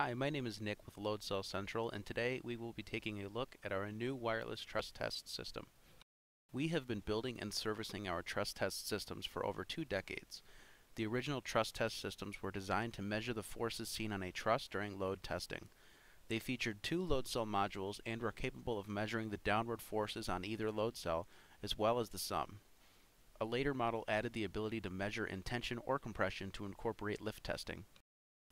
Hi, my name is Nick with Load Cell Central and today we will be taking a look at our new wireless truss test system. We have been building and servicing our truss test systems for over two decades. The original truss test systems were designed to measure the forces seen on a truss during load testing. They featured two load cell modules and were capable of measuring the downward forces on either load cell as well as the sum. A later model added the ability to measure in tension or compression to incorporate lift testing.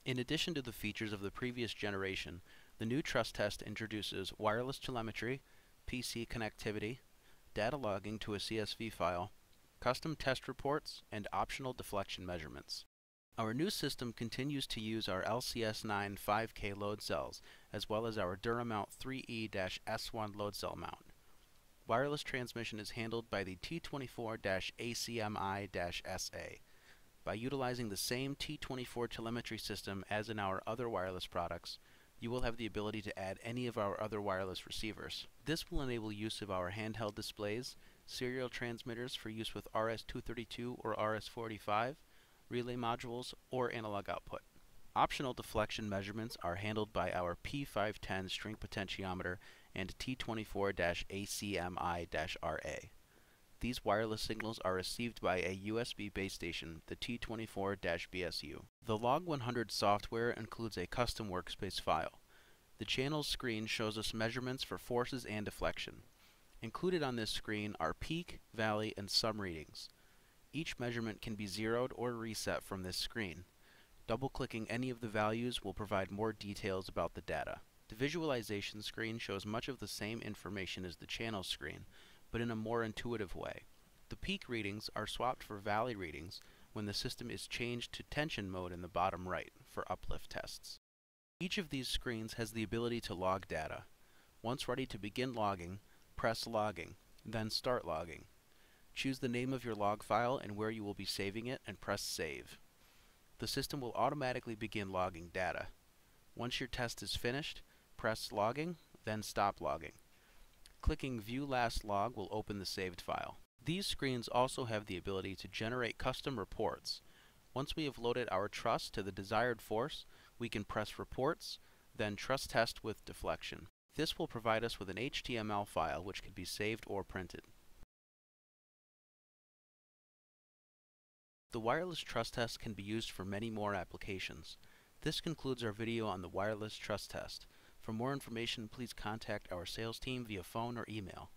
In addition to the features of the previous generation, the new truss test introduces wireless telemetry, PC connectivity, data logging to a CSV file, custom test reports, and optional deflection measurements. Our new system continues to use our LCS9 5K load cells, as well as our Duramount 3E-S1 load cell mount. Wireless transmission is handled by the T24-ACMI-SA. By utilizing the same T24 telemetry system as in our other wireless products, you will have the ability to add any of our other wireless receivers. This will enable use of our handheld displays, serial transmitters for use with RS-232 or RS-485, relay modules, or analog output. Optional deflection measurements are handled by our P510 string potentiometer and T24-ACMI-RA. These wireless signals are received by a USB base station, the T24-BSU. The Log100 software includes a custom workspace file. The channel's screen shows us measurements for forces and deflection. Included on this screen are peak, valley, and sum readings. Each measurement can be zeroed or reset from this screen. Double-clicking any of the values will provide more details about the data. The visualization screen shows much of the same information as the channel screen, but in a more intuitive way. The peak readings are swapped for valley readings when the system is changed to tension mode in the bottom right for uplift tests. Each of these screens has the ability to log data. Once ready to begin logging, press Logging, then Start Logging. Choose the name of your log file and where you will be saving it and press Save. The system will automatically begin logging data. Once your test is finished, press Logging, then Stop Logging. Clicking View Last Log will open the saved file. These screens also have the ability to generate custom reports. Once we have loaded our truss to the desired force, we can press Reports, then Truss Test with Deflection. This will provide us with an HTML file which can be saved or printed. The wireless truss test can be used for many more applications. This concludes our video on the wireless truss test. For more information, please contact our sales team via phone or email.